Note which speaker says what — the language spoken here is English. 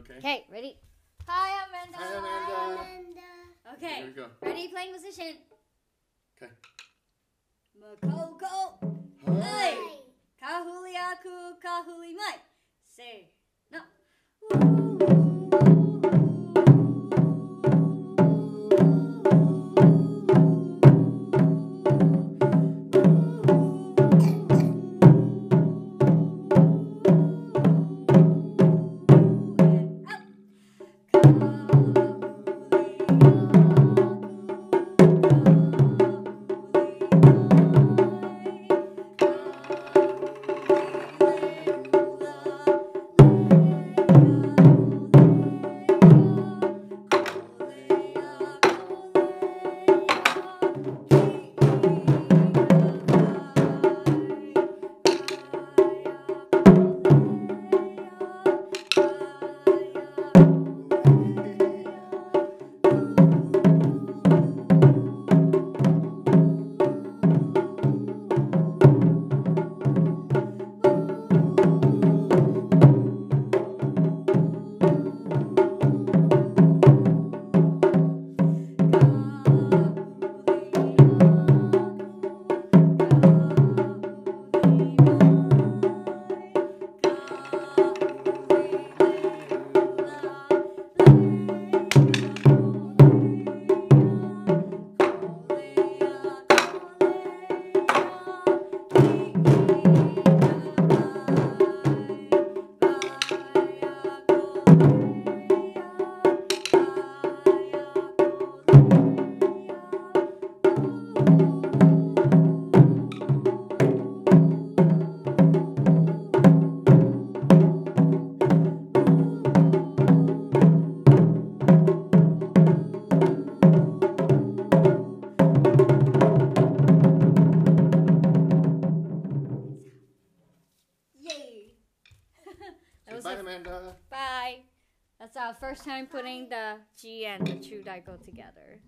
Speaker 1: Okay.
Speaker 2: Okay, ready? Hi, Amanda.
Speaker 1: Hi, Amanda.
Speaker 3: Amanda.
Speaker 2: Okay,
Speaker 1: Here we go.
Speaker 2: ready? Playing position.
Speaker 1: Okay.
Speaker 2: Makoko. Was
Speaker 1: Bye,
Speaker 2: our-
Speaker 1: Amanda.
Speaker 2: Bye. That's our first time putting the G and the Chu Daiko together.